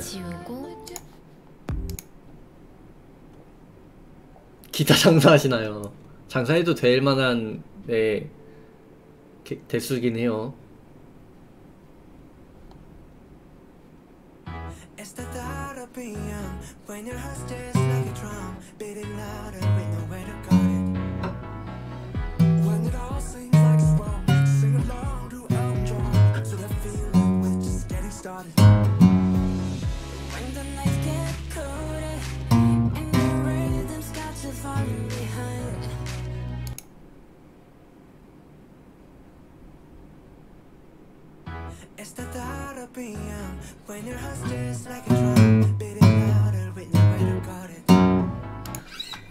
지우고 기타 장사하시나요? 장사해도 될 만한 네 개- 대수긴 해요.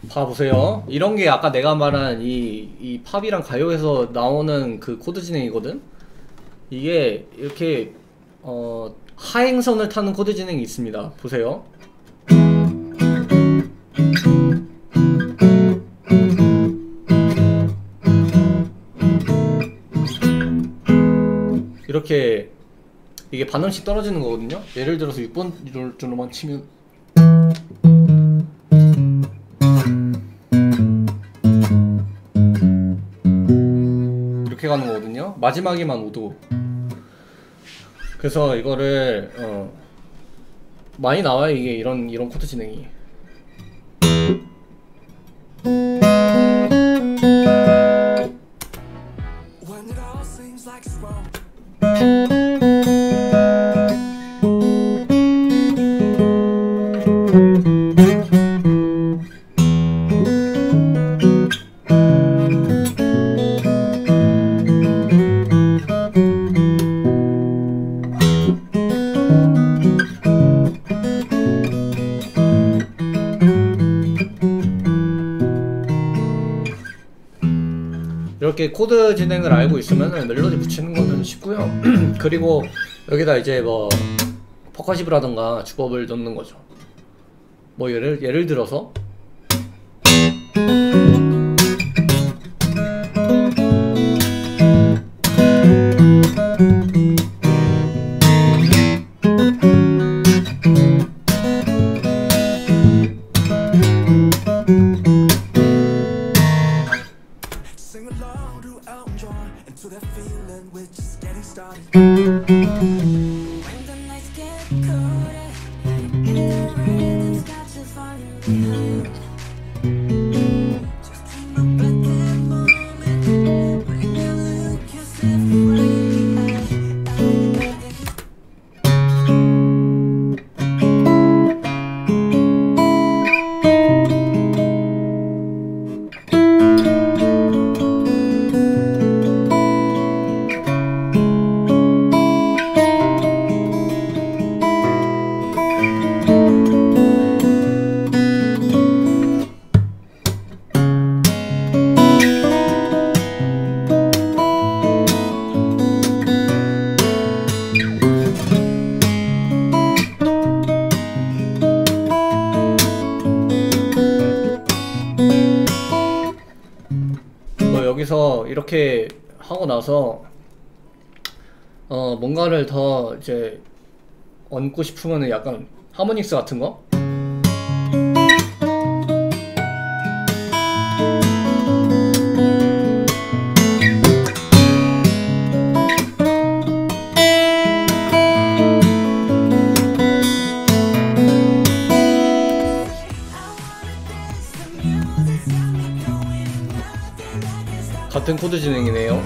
봐보세요. 이런 게 아까 내가 말한 이, 이 팝이랑 가요에서 나오는 그 코드 진행이거든? 이게 이렇게, 어, 하행선을 타는 코드 진행이 있습니다. 보세요. 이렇게 이게 반음씩 떨어지는 거거든요. 예를 들어서 6번 줄로만 치면 이렇게 가는 거거든요. 마지막에만 5도. 그래서 이거를 어 많이 나와요 이게 이런 이런 코드 진행이. 이렇게 코드 진행을 알고 있으면 멜로디 붙이는 거는 쉽고요. 그리고 여기다 이제 뭐 percussive라던가 주법을 넣는 거죠. 뭐 예를 예를 들어서 뭐 여기서 이렇게 하고 나서 어 뭔가를 더 이제 얹고 싶으면은 약간 하모닉스 같은 거 같은 코드 진행이네요.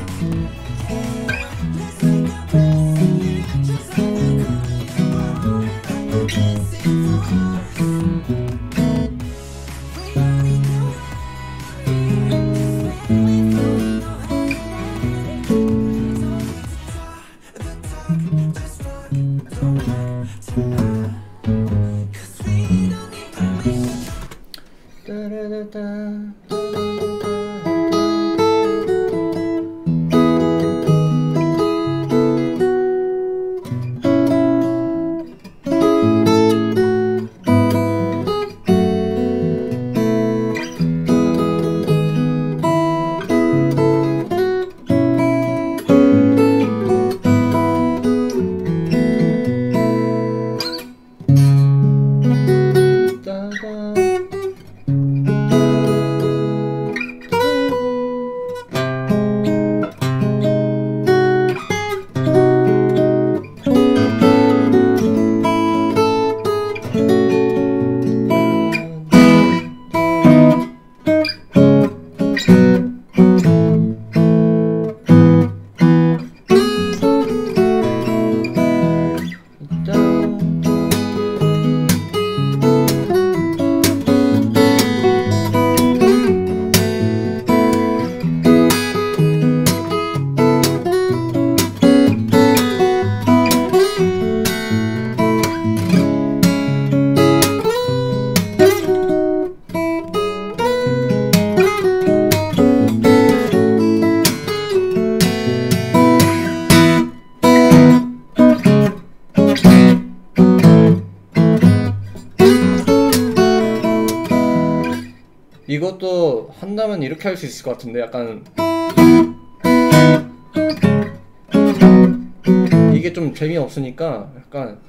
한다면 이렇게 할 수 있을 것 같은데 약간. 이게 좀 재미없으니까 약간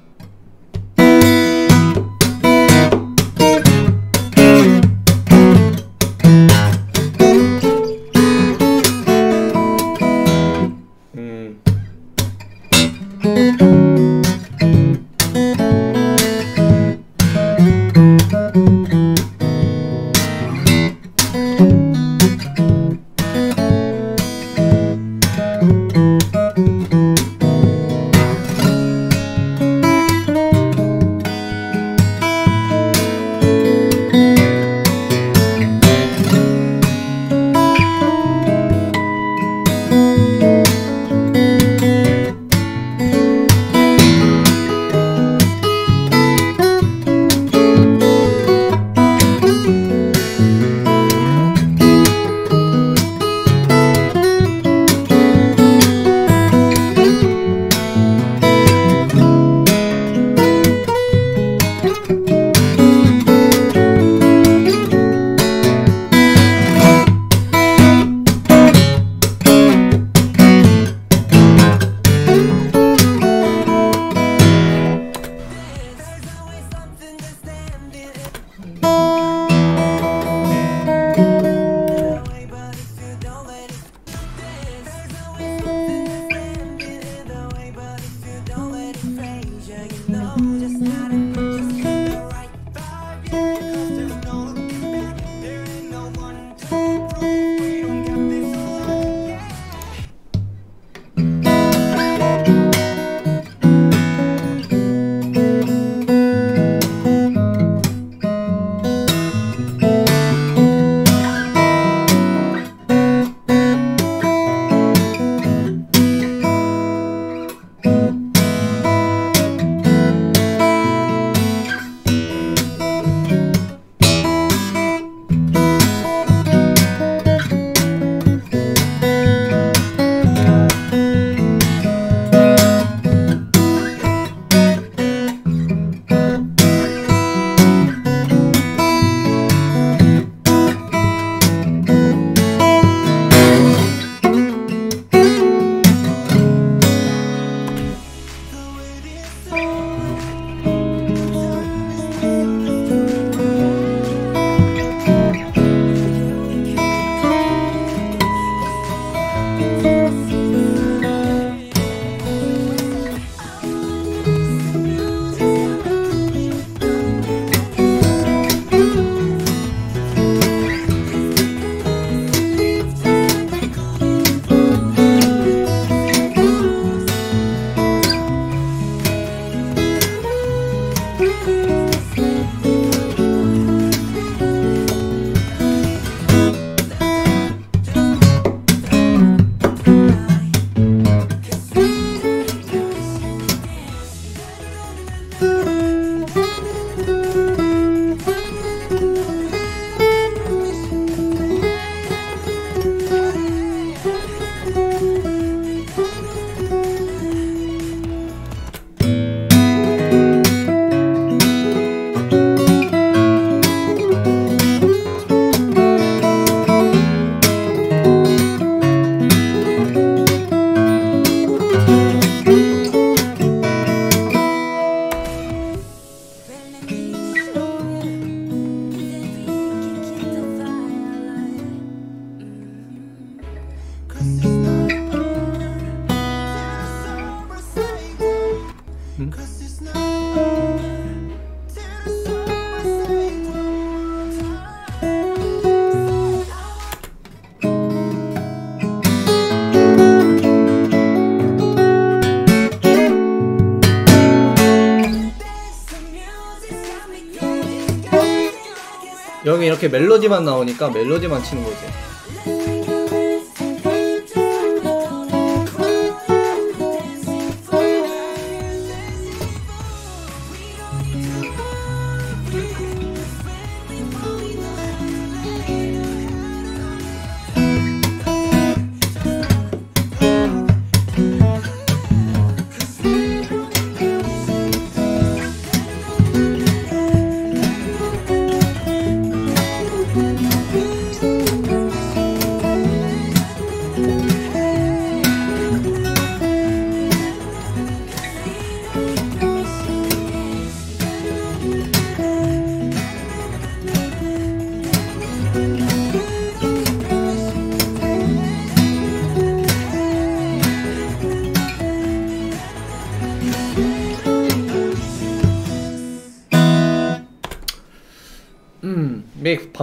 여기 이렇게 멜로디만 나오니까 멜로디만 치는 거지.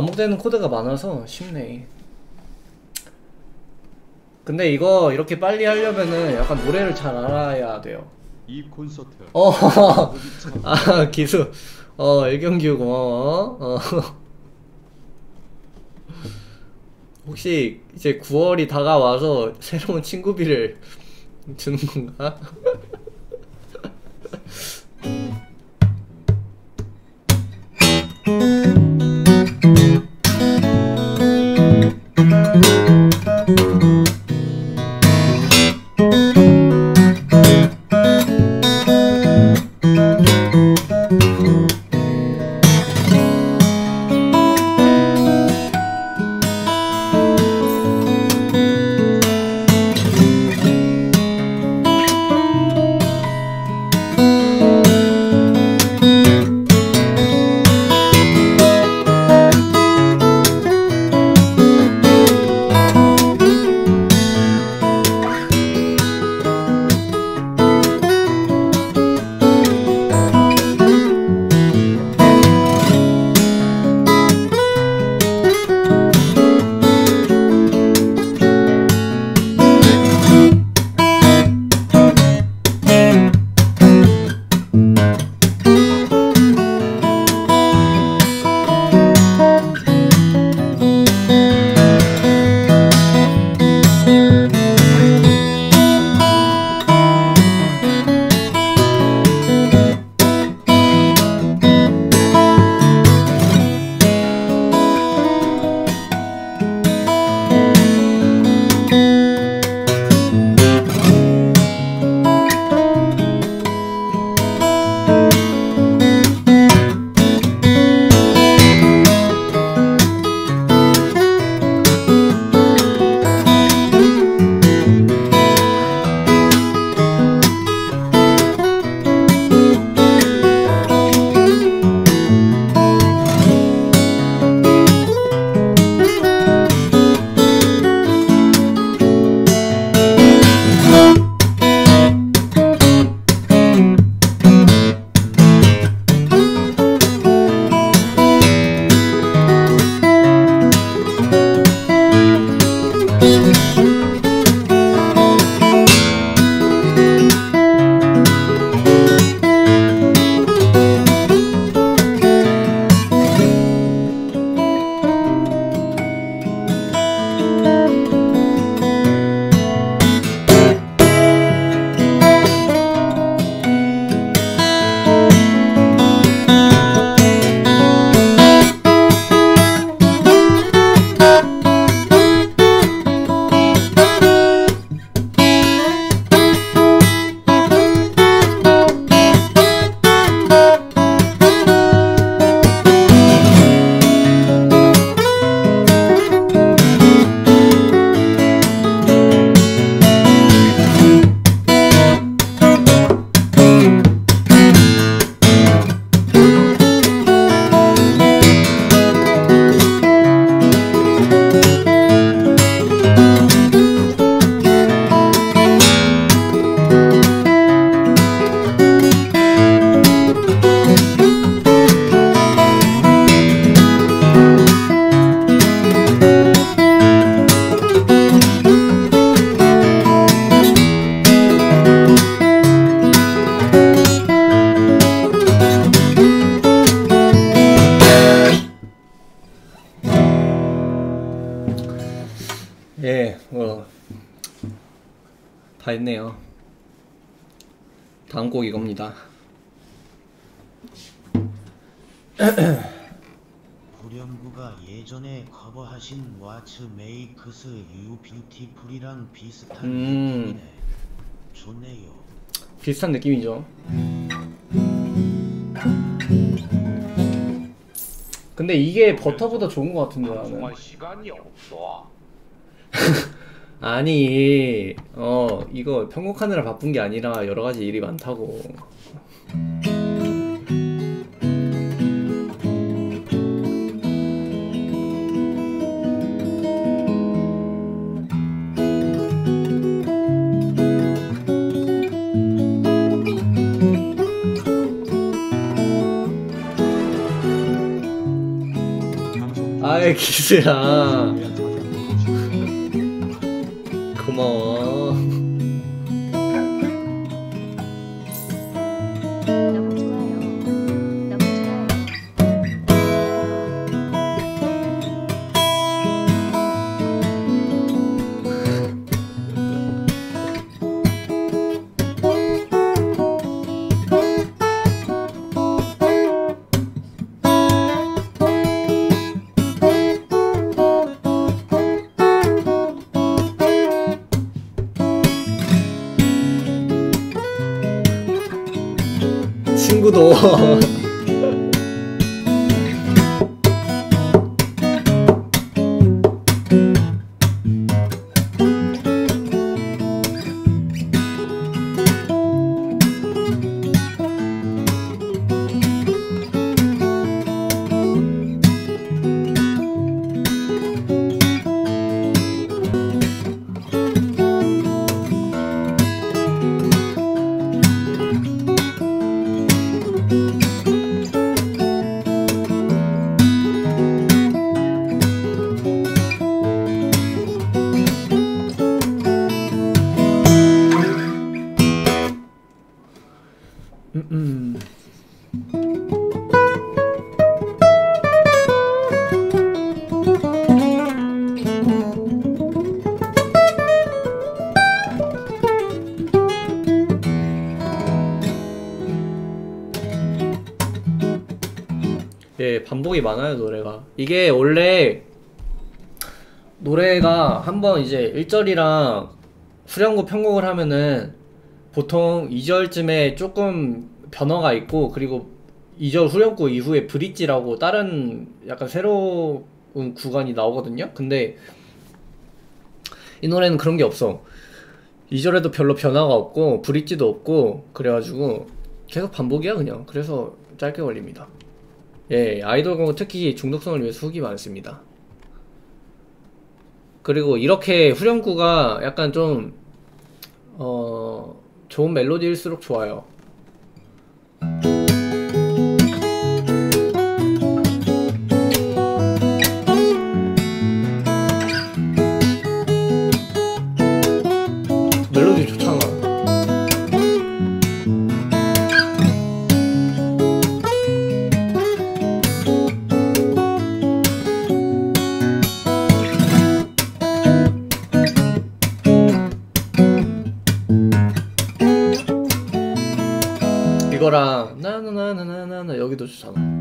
반복되는 코드가 많아서 쉽네. 근데 이거 이렇게 빨리 하려면은 약간 노래를 잘 알아야 돼요. 이 콘서트 어, 아 기수, 어 일경규 고마워. 어. 혹시 이제 9월이 다가와서 새로운 친구비를 주는 건가? 다 했네요. 다음 곡 이겁니다. 후렴구가 예전에 커버하신 Makes You Beautiful이랑 비슷한 음. 느낌이네. 좋네요. 비슷한 느낌이죠. 근데 이게 버터보다 좋은 것 같은데 나는. 정말 시간이 없어. 아니, 어, 이거 편곡하느라 바쁜 게 아니라 여러 가지 일이 많다고. 그래 기수야 음, 음. 예, 반복이 많아요, 노래가. 이게 원래 노래가 한번 이제 1절이랑 후렴구 편곡을 하면은 보통 2절쯤에 조금 변화가 있고 그리고 2절 후렴구 이후에 브릿지라고 다른 약간 새로운 구간이 나오거든요. 근데 이 노래는 그런 게 없어. 2절에도 별로 변화가 없고 브릿지도 없고 그래가지고 계속 반복이야 그냥. 그래서 짧게 걸립니다. 예, 아이돌 곡은 특히 중독성을 위해서 훅이 많습니다. 그리고 이렇게 후렴구가 약간 좀, 어, 좋은 멜로디일수록 좋아요. 여기도 좋잖아.